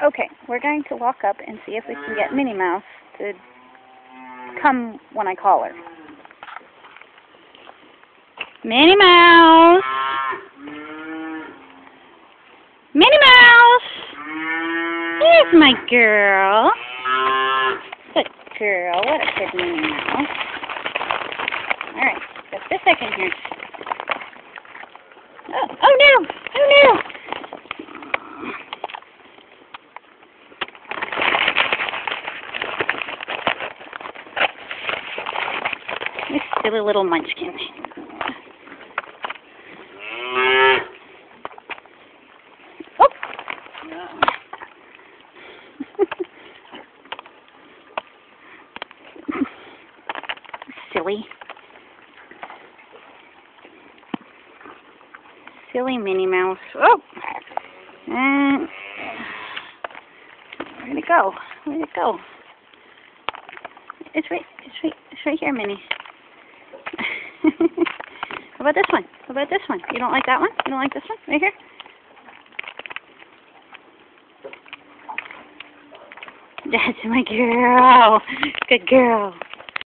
Okay, we're going to walk up and see if we can get Minnie Mouse to come when I call her. Minnie Mouse! Minnie Mouse! Here's my girl. Good girl. What a good Minnie Mouse. Alright, just a second here. Oh, oh no! Oh silly little munchkin. Oh! silly. Silly Minnie Mouse. Oh! And where'd it go? Where'd it go? It's right, it's right, it's right here, Minnie. How about this one? How about this one? You don't like that one? You don't like this one? Right here? That's my girl. Good girl.